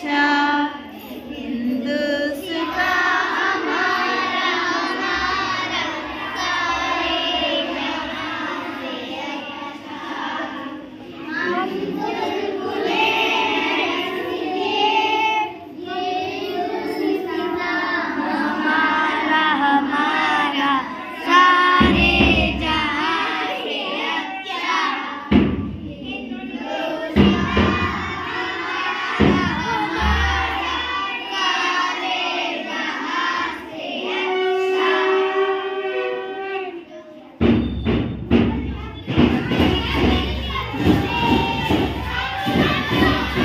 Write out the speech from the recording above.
Krishna. Yeah.